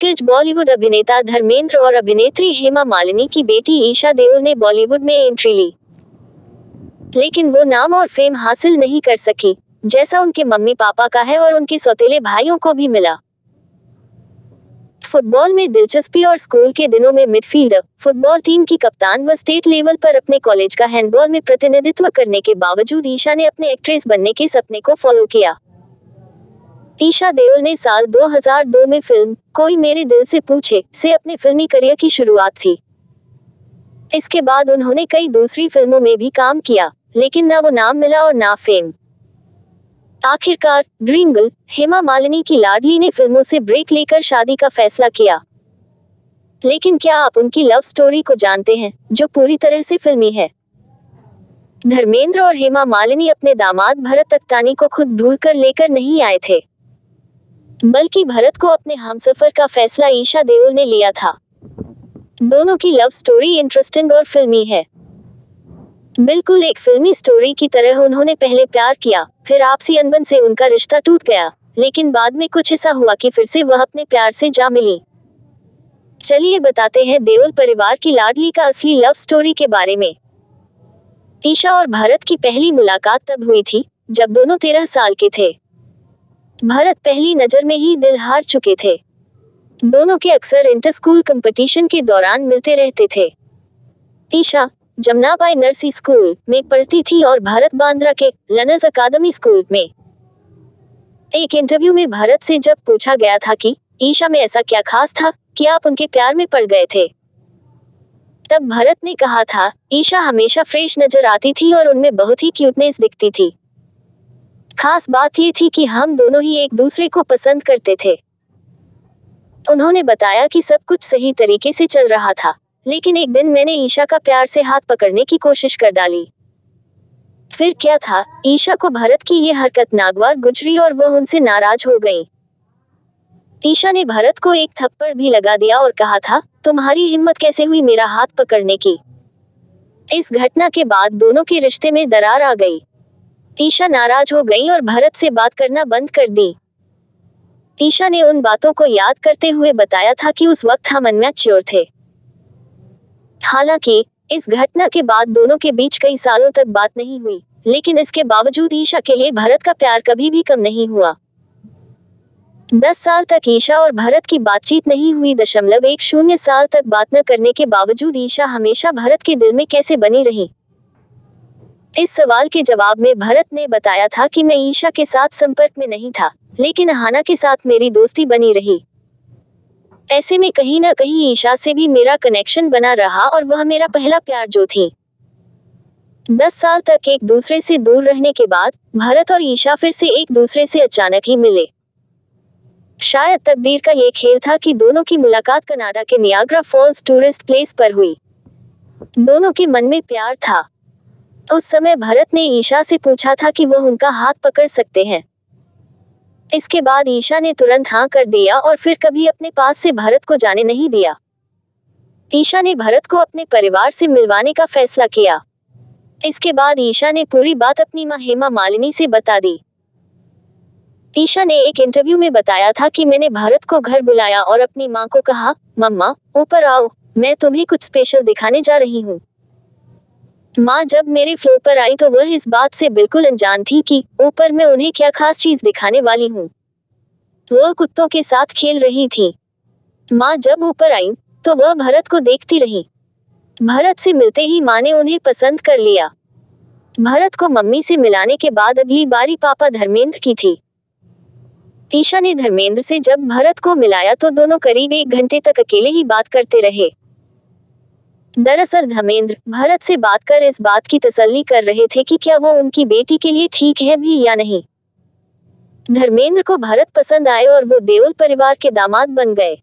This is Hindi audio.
दिग्गज बॉलीवुड अभिनेता धर्मेंद्र और अभिनेत्री हेमा मालिनी की बेटी ईशा देओल ने बॉलीवुड में एंट्री ली। लेकिन वो नाम और फेम हासिल नहीं कर सकी, जैसा उनके मम्मी पापा का है और उनके सौतेले भाइयों को भी मिला। फुटबॉल में दिलचस्पी और स्कूल के दिनों में मिडफील्डर फुटबॉल टीम की कप्तान व स्टेट लेवल पर अपने कॉलेज का हैंडबॉल में प्रतिनिधित्व करने के बावजूद ईशा ने अपने एक्ट्रेस बनने के सपने को फॉलो किया। ईशा देओल ने साल 2002 में फ़िल्म कोई मेरे दिल से पूछे से अपने फिल्मी करियर की शुरुआत थी। इसके बाद उन्होंने कई दूसरी फ़िल्मों में भी काम किया, लेकिन न वो नाम मिला और ना फेम। आखिरकार ड्रिंगल हेमा मालिनी की लाडली ने फ़िल्मों से ब्रेक लेकर शादी का फैसला किया। लेकिन क्या आप उनकी लव स्टोरी को जानते हैं, जो पूरी तरह से फिल्मी है? धर्मेंद्र और हेमा मालिनी अपने दामाद भरत तख्तानी को खुद ढूंढ कर लेकर नहीं आए थे। बल्कि भरत को अपने हमसफर का फैसला ईशा देओल ने लिया था। दोनों की लव स्टोरी इंटरेस्टिंग और फिल्मी है। बिल्कुल एक फिल्मी स्टोरी की तरह उन्होंने पहले प्यार किया, फिर आपसी अनबन से उनका रिश्ता टूट गया, लेकिन बाद में कुछ ऐसा हुआ कि फिर से वह अपने प्यार से जा मिली। चलिए बताते हैं देओल परिवार की लाडली का असली लव स्टोरी के बारे में। ईशा और भारत की पहली मुलाकात तब हुई थी, जब दोनों तेरह साल के थे। भारत पहली नज़र में ही दिल हार चुके थे। दोनों के अक्सर इंटर स्कूल कंपटीशन के दौरान मिलते रहते थे। ईशा, जमुनाबाई नर्सी स्कूल में पढ़ती थी और भारत बांद्रा के लनज अकादमी स्कूल में। एक इंटरव्यू में भारत से जब पूछा गया था कि, ईशा, में ऐसा क्या खास था कि आप उनके प्यार में पड़ गए थे? तब भारत ने कहा था, ईशा हमेशा फ्रेश नज़र आती थी और उनमें बहुत ही क्यूटनेस दिखती थी। खास बात ये थी कि हम दोनों ही एक दूसरे को पसंद करते थे। उन्होंने बताया कि सब कुछ सही तरीके से चल रहा था, लेकिन एक दिन मैंने ईशा का प्यार से हाथ पकड़ने की कोशिश कर डाली। फिर क्या था, ईशा को भरत की ये हरकत नागवार, गुजरी और वह उनसे नाराज़ हो गई। ईशा ने भरत को एक थप्पड़ भी लगा दिया और कहा था, तुम्हारी हिम्मत कैसे हुई मेरा हाथ पकड़ने की? इस घटना के बाद दोनों के रिश्ते में दरार आ गई। ईशा नाराज़ हो गई और भरत से बात करना बंद कर दी। ईशा ने उन बातों को याद करते हुए बताया था कि उस वक्त हम अनमैच्योर थे। हालाँकि, इस घटना के बाद दोनों के बीच कई सालों तक बात नहीं हुई, लेकिन इसके बावजूद ईशा के लिए भरत का प्यार कभी भी कम नहीं हुआ। दस साल तक ईशा और भरत की बातचीत नहीं हुई, दशमलव एक शून्य साल तक बात न करने के बावजूद ईशा हमेशा भरत के दिल में कैसे बनी रही। इस सवाल के जवाब में भरत ने बताया था कि मैं ईशा के साथ संपर्क में नहीं था, लेकिन हाना के साथ मेरी दोस्ती बनी रही। ऐसे में कहीं ना कहीं ईशा से भी मेरा कनेक्शन बना रहा और वह मेरा पहला प्यार जो थी। दस साल तक एक दूसरे से दूर रहने के बाद, भरत और ईशा फिर से एक दूसरे से अचानक ही मिले। शायद तकदीर का ये खेल था कि दोनों की मुलाकात कनाडा के नियाग्रा फॉल्स टूरिस्ट प्लेस पर हुई। दोनों के मन में प्यार था। उस समय भरत ने ईशा से पूछा था कि वह उनका हाथ पकड़ सकते हैं। इसके बाद ईशा ने तुरंत हाँ कर दिया और फिर कभी अपने पास से भरत को जाने नहीं दिया। ईशा ने भरत को अपने परिवार से मिलवाने का फैसला किया। इसके बाद ईशा ने पूरी बात अपनी माँ हेमा मालिनी से बता दी। ईशा ने एक इंटरव्यू में बताया था कि मैंने भारत को घर बुलाया और अपनी माँ को कहा, मम्मा, ऊपर आओ, मैं तुम्हें कुछ स्पेशल दिखाने जा रही हूँ। माँ, जब मेरे फ्लोर पर आई तो वह इस बात से बिल्कुल अनजान थी कि ऊपर मैं उन्हें क्या खास चीज़ दिखाने वाली हूँ। वह कुत्तों के साथ खेल रही थी। माँ, जब ऊपर आई तो वह भरत को देखती रही। भरत से मिलते ही माँ ने उन्हें पसंद कर लिया। भरत को मम्मी से मिलाने के बाद अगली बारी पापा धर्मेंद्र की थी। ईशा ने धर्मेंद्र से जब भरत को मिलाया तो दोनों करीब एक घंटे तक अकेले ही बात करते रहे। दरअसल धर्मेंद्र, भरत से बात कर इस बात की तसल्ली कर रहे थे कि क्या वो उनकी बेटी के लिए ठीक है भी या नहीं। धर्मेंद्र को भरत पसंद आए और वो देवल परिवार के दामाद बन गए।